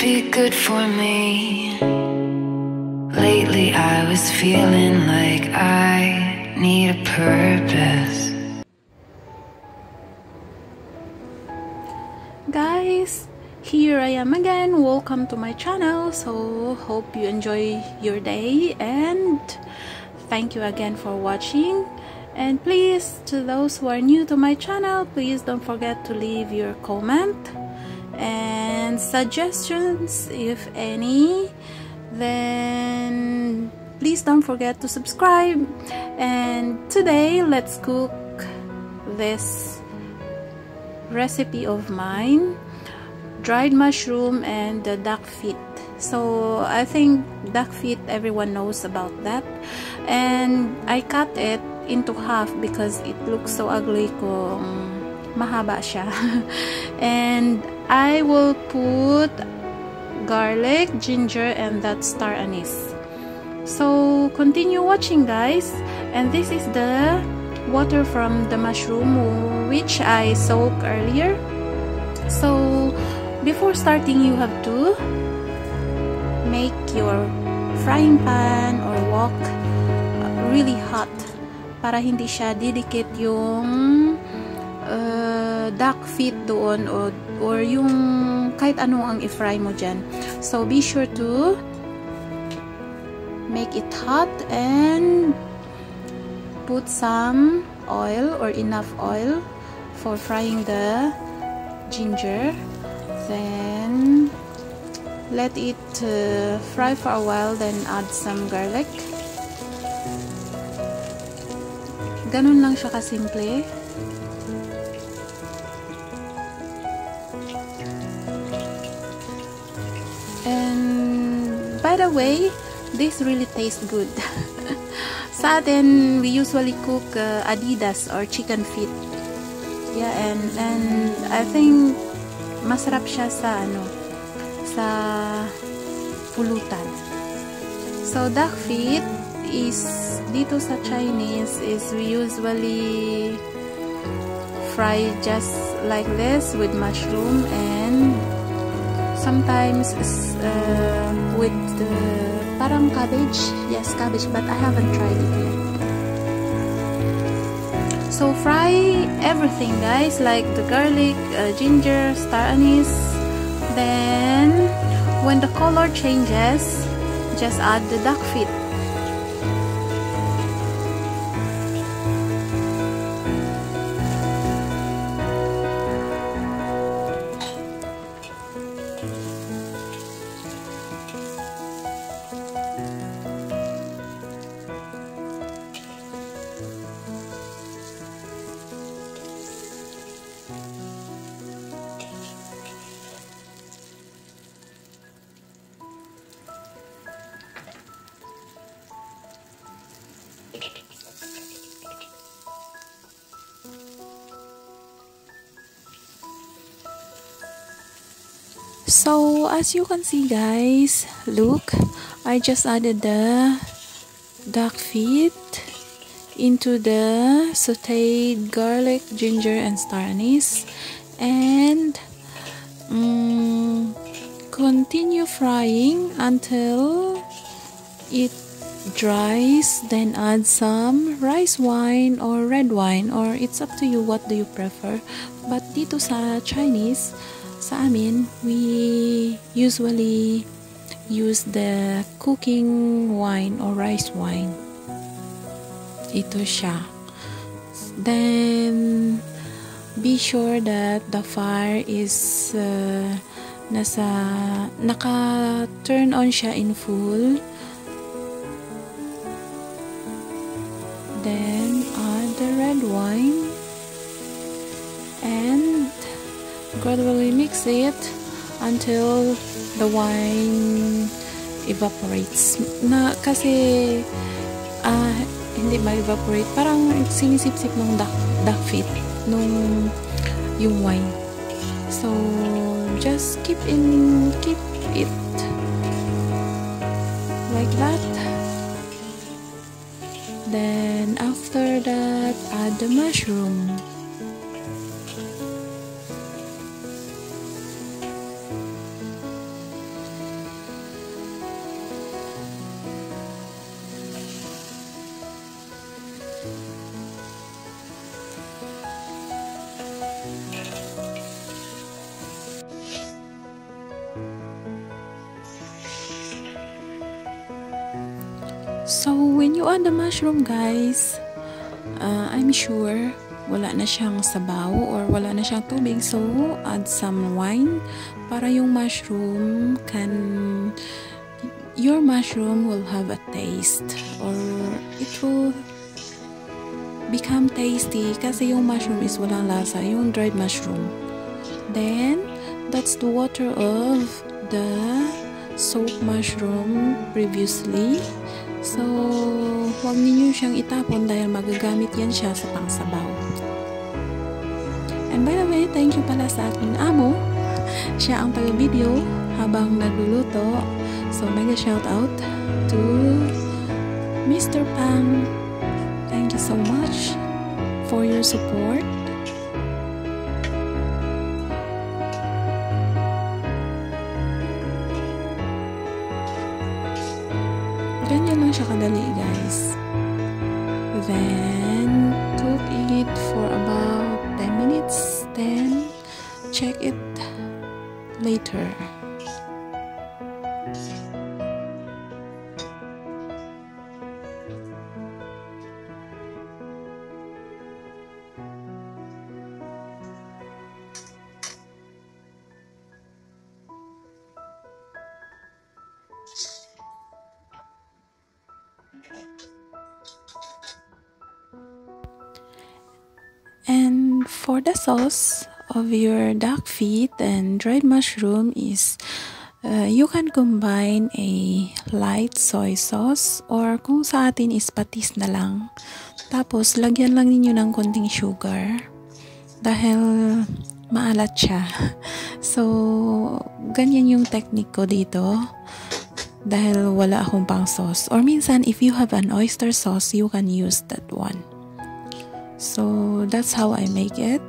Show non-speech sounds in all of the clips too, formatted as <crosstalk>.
be good for me. Lately, I was feeling like I need a purpose. Guys, here I am again. Welcome to my channel. So, hope you enjoy your day and thank you again for watching. And please, to those who are new to my channel, please don't forget to leave your comment and suggestions if any then please don't forget to subscribe. And today let's cook this recipe of mine dried mushroom and the duck feet. So I think duck feet everyone knows about that. And I cut it into half because it looks so ugly kung mahaba siya <laughs> and I will put garlic, ginger, and that star anise. So continue watching guys. And this is the water from the mushroom which I soaked earlier. So before starting you have to make your frying pan or wok really hot para hindi siya didikit yung uh, duck feet doon o or yung kahit ano ang i-fry mo dyan. So, be sure to make it hot and put some oil or enough oil for frying the ginger. Then, let it uh, fry for a while, then add some garlic. Ganun lang siya kasimple. And by the way, this really tastes good. <laughs> Sa atin, we usually cook uh, Adidas or chicken feet. Yeah, and and I think masarap siya sa ano sa pulutan. So duck feet is dito sa Chinese is we usually fry just like this with mushroom and sometimes uh, with the parang cabbage. Yes cabbage but I haven't tried it yet. So fry everything guys like the garlic uh, ginger star anise. Then when the color changes just add the duck feet So as you can see guys, look, I just added the duck feet into the sauteed garlic, ginger and star anise. And um, continue frying until it dries then add some rice wine or red wine or it's up to you what do you prefer. But dito sa Chinese sa amin, we usually use the cooking wine or rice wine. Ito siya. Then, be sure that the fire is uh, nasa, naka-turn on siya in full. Gradually mix it until the wine evaporates. Na kasi uh, hindi ma-evaporate, parang sinisip-sip ng duck, duck nung yung wine. So just keep in keep it like that. Then after that, add the mushroom. So, when you add the mushroom, guys, uh, I'm sure wala na siyang sabaw or wala na siyang tubig. So, add some wine para yung mushroom can your mushroom will have a taste or it will become tasty kasi yung mushroom is walang lasa, yung dried mushroom. Then, that's the water of the soap mushroom previously. So, huwag ninyo siyang itapon dahil magagamit yan siya sa pangsabaw. And by the way, thank you pala sa aking amo. <laughs> Siya ang taga-video habang nagluluto. So, mega shout out to Mr. Pang. Thank you so much for your support. Siya kadali, guys. Then, cook it for about 10 minutes. Then, check it later. For the sauce of your duck feet and dried mushroom is uh, you can combine a light soy sauce or kung sa atin is patis na lang. Tapos, lagyan lang ninyo ng konting sugar dahil maalat siya. <laughs> So, ganyan yung technique ko dito dahil wala akong pang sauce. Or minsan, if you have an oyster sauce, you can use that one. So that's how I make it.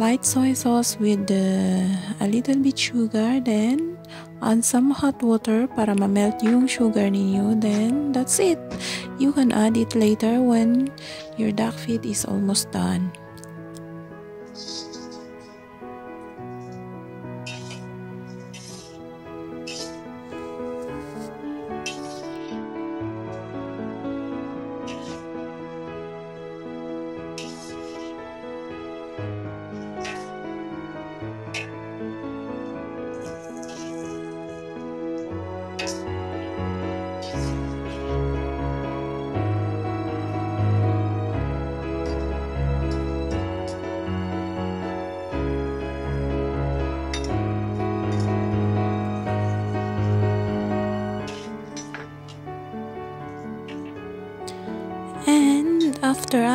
Light soy sauce with uh, a little bit sugar, then add some hot water para ma-melt yung sugar ninyo. Then that's it. You can add it later when your duck feet is almost done.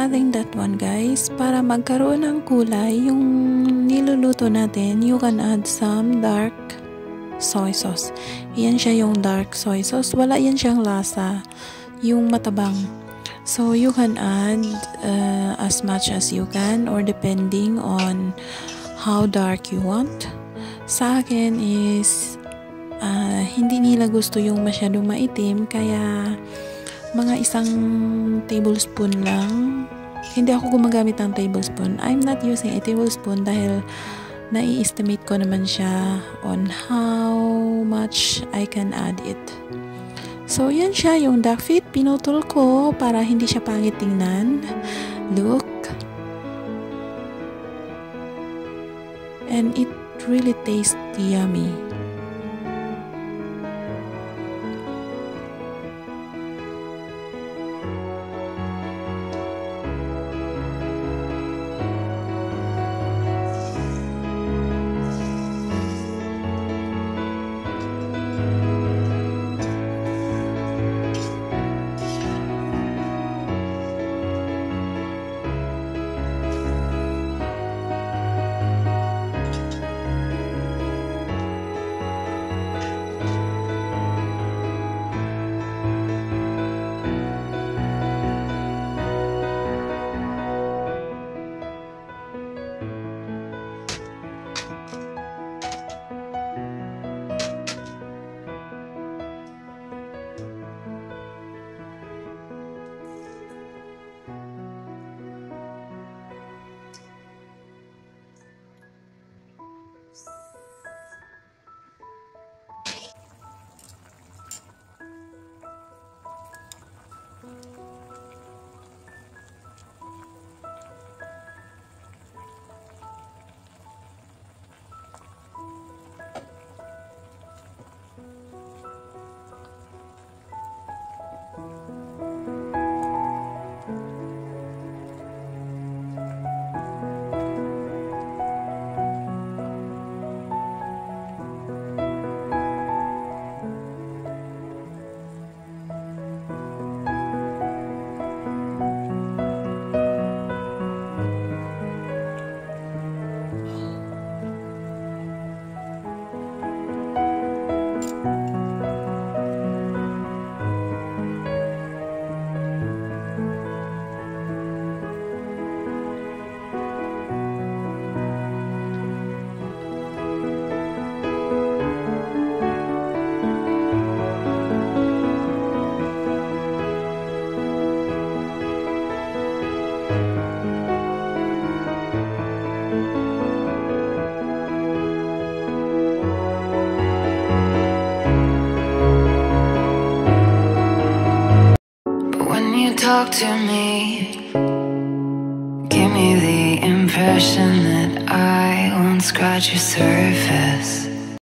Adding that one guys, para magkaroon ng kulay yung niluluto natin, you can add some dark soy sauce. Yan siya yung dark soy sauce. Wala yan siyang lasa. Yung matabang. So, you can add uh, as much as you can or depending on how dark you want. Sa akin is uh, hindi nila gusto yung masyadong maitim kaya mga isang tablespoon lang. Hindi ako gumagamit ng tablespoon. I'm not using a tablespoon dahil nai-estimate ko naman siya on how much I can add it. So, yan siya yung duck feet. Pinutol ko para hindi siya pangit tingnan. Look. And it really tastes yummy. Talk to me. Give me the impression that I won't scratch your surface